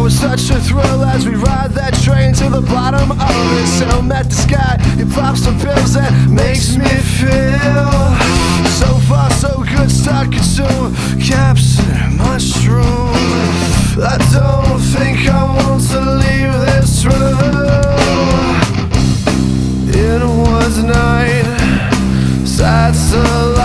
now it's such a thrill as we ride that train to the bottom of this helm met the sky. You pop some pills that makes me feel so far so good. Start consume caps and mushrooms. I don't think I want to leave. sad so